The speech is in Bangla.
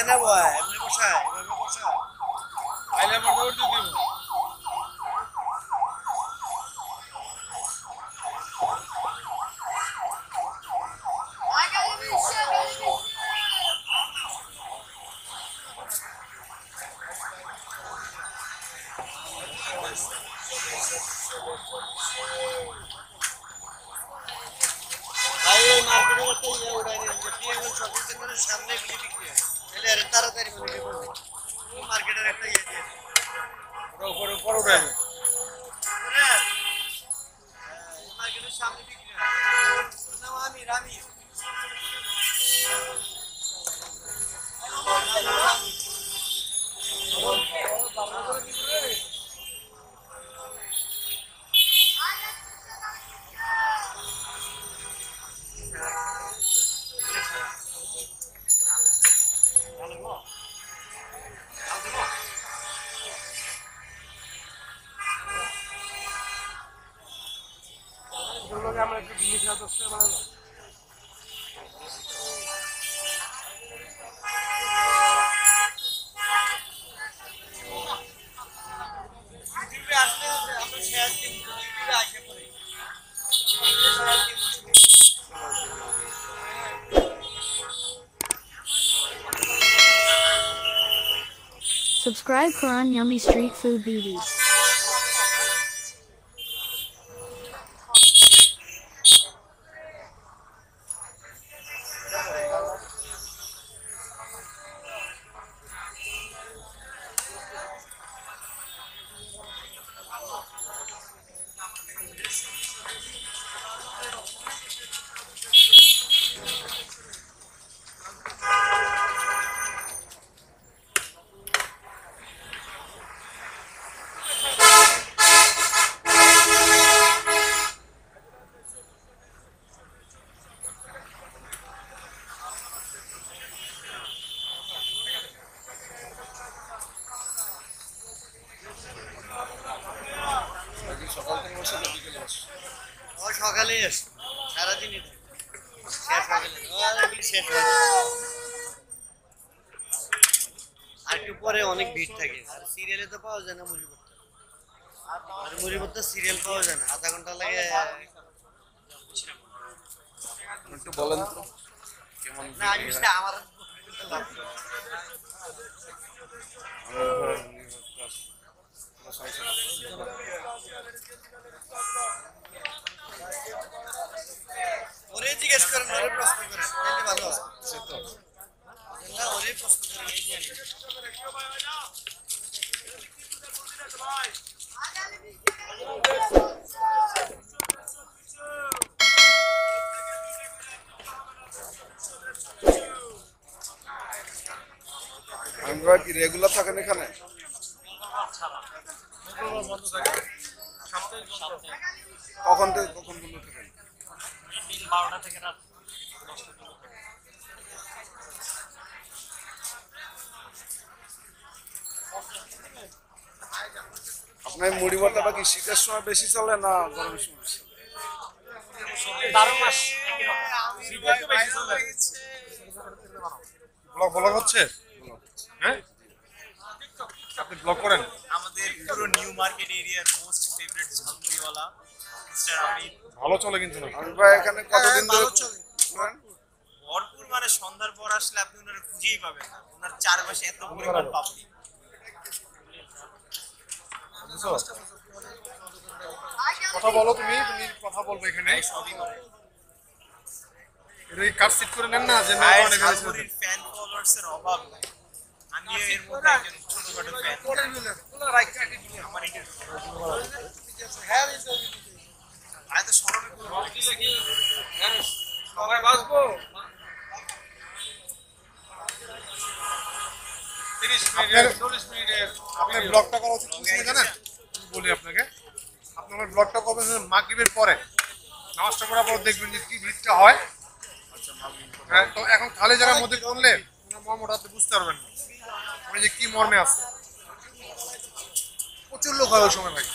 না ভাই এমনি বসায় এভাবে বসায় ভাই ওই মার্কেটে একটা ইয়ে উঠাই নিন যে পিএমএল শপিং সেন্টারের সামনে এগুলি বিক্রি হয় তাহলে আরে তাড়াতাড়ি মানে মার্কেটের একটা ইয়ে দিয়ে দিন। উপরে উপরে উঠে হ্যাঁ, এই মার্কেটের সামনে আমরা একটু জিনিস হাত আসতে মানে না ইউটিউবে আসলে আমরা শেয়ার দিন ইউটিউবে আসে পড়ে Subscribe Karan Yummy Street Food BB. সারাদিনই শেষ হয়ে গেলে আর শেষ হয়ে আর একটু পরে অনেক ভিড় থাকে আর সিরিয়ালে তো পাওয়া যায় না মুড়ি ভর্তা আর মুড়ি ভর্তা সিরিয়াল পাওয়া যায় না আধা ঘণ্টা লাগে একটু বলেন তো কেমন না আমি আমার আমরা কি রেগুলার থাকেন এখানে? কখন থেকে কখন পর্যন্ত থাকেন? আপনার মুড়ি ভর্তাটা কি শীতের সময় বেশি চলে না গরমের সময় বেশি। ব্লগ ব্লগ হচ্ছে? হ্যাঁ? আপনি ব্লগ করেন। আমাদের পুরো নিউ মার্কেট এরিয়ার মোস্ট ফেভারিট ঝালমুড়িওয়ালা মিস্টার আমির। ভালো চলে কিন্তু না আমি ভাই এখানে কতদিন ধরে চলে। ভরপুর মানে সন্ধ্যার পর আসলে আপনি ওনার খুঁজেই পাবেন না। ওনার চারপাশে এত পরিমাণ পাবলিক বুঝছ? কথা বলো তুমি তুমি কথা বলব এখানে। সবই এটা কাট সিট করে নেন না? যে না অনেক ফ্যান ফলোয়ার্স এর অভাব নাই। আমি এর মধ্যে একজন ছোটখাটো ফ্যান আমার এটা হ্যাঁ তো কোনো ব্লগটা করা উচিত কি জানেন? বলি আপনাকে। আপনি আমার ব্লগটা করবেন মাগরিবের পরে। নামাজটা করার পর দেখবেন যে কি ভিড়টা হয়। হ্যাঁ তো এখন খালি জায়গার মধ্যে করলে মর্মটা বুঝতে পারবেন না। মানে যে কি মর্মে আছে। প্রচুর লোক হয় ওই সময় ভাই।